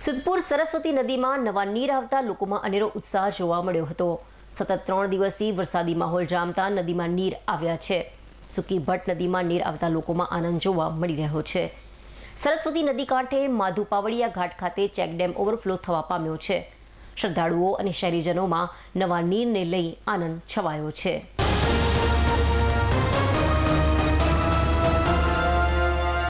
સિદ્ધપુર સરસ્વતી નદીમાં નવા નીર આવતા લોકોમાં અનેરો ઉત્સાહ જોવા મળ્યો હતો. સતત ત્રણ દિવસથી વરસાદી માહોલ જામતા નદીમાં નીર આવ્યા છે. સુકી ભટ્ટ નદીમાં નીર આવતા લોકોમાં આનંદ જોવા મળી રહ્યો છે. સરસ્વતી નદી કાંઠે માધુ પાવડિયા ઘાટ ખાતે ચેકડેમ ઓવરફ્લો થવા પામ્યો છે. શ્રદ્ધાળુઓ અને શહેરીજનોમાં નવા નીરને લઈ આનંદ છવાયો છે.